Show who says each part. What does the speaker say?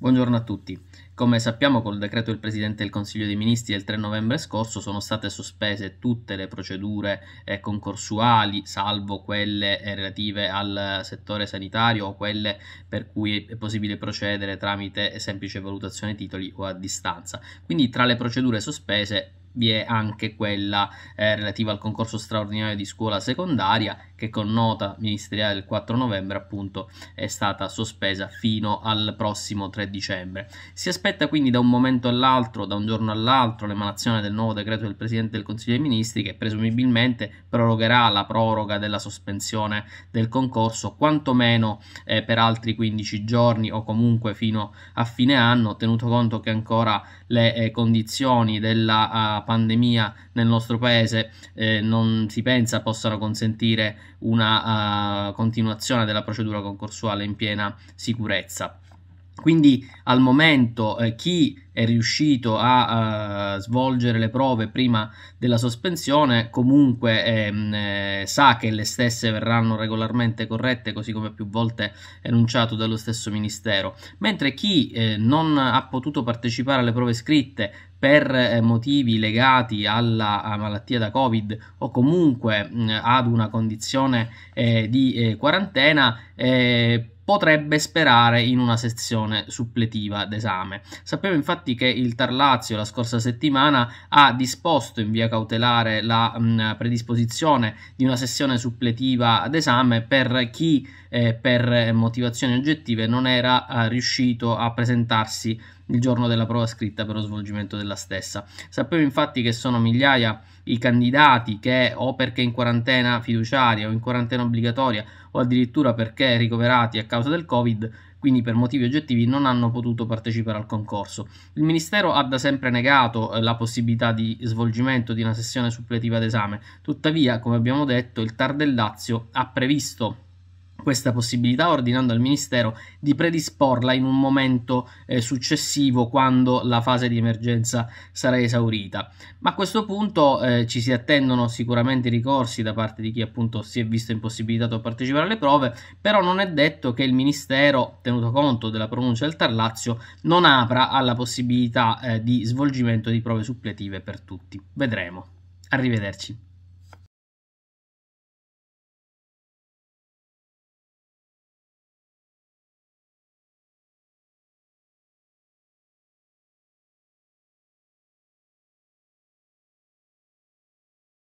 Speaker 1: Buongiorno a tutti. Come sappiamo col decreto del Presidente del Consiglio dei Ministri del 3 novembre scorso sono state sospese tutte le procedure eh, concorsuali, salvo quelle eh, relative al settore sanitario o quelle per cui è possibile procedere tramite semplice valutazione titoli o a distanza. Quindi tra le procedure sospese vi è anche quella eh, relativa al concorso straordinario di scuola secondaria che con nota ministeriale del 4 novembre appunto è stata sospesa fino al prossimo 3 dicembre. Si aspetta quindi da un momento all'altro, da un giorno all'altro, l'emanazione del nuovo decreto del Presidente del Consiglio dei Ministri che presumibilmente prorogherà la proroga della sospensione del concorso quantomeno eh, per altri 15 giorni o comunque fino a fine anno, tenuto conto che ancora le eh, condizioni della pandemia nel nostro paese eh, non si pensa possano consentire una uh, continuazione della procedura concorsuale in piena sicurezza. Quindi al momento eh, chi è riuscito a, a, svolgere le prove prima della sospensione comunque ehm, eh, sa che le stesse verranno regolarmente corrette così come più volte enunciato dallo stesso ministero. Mentre chi eh, non ha potuto partecipare alle prove scritte per eh, motivi legati alla malattia da covid o comunque mh, ad una condizione eh, di eh, quarantena eh, potrebbe sperare in una sezione suppletiva d'esame. Sappiamo infatti che il Tarlazio la scorsa settimana ha disposto in via cautelare la mh, predisposizione di una sessione suppletiva d'esame per chi eh, per motivazioni oggettive non era eh, riuscito a presentarsi il giorno della prova scritta per lo svolgimento della stessa. Sappiamo infatti che sono migliaia i candidati che o perché in quarantena fiduciaria o in quarantena obbligatoria o addirittura perché ricoverati a causa del Covid quindi per motivi oggettivi non hanno potuto partecipare al concorso. Il Ministero ha da sempre negato eh, la possibilità di svolgimento di una sessione suppletiva d'esame, tuttavia, come abbiamo detto, il TAR del Lazio ha previsto questa possibilità ordinando al Ministero di predisporla in un momento eh, successivo quando la fase di emergenza sarà esaurita. Ma a questo punto eh, ci si attendono sicuramente ricorsi da parte di chi appunto si è visto impossibilitato a partecipare alle prove, però non è detto che il Ministero, tenuto conto della pronuncia del Tarlazio, non apra alla possibilità eh, di svolgimento di prove suppletive per tutti. Vedremo. Arrivederci.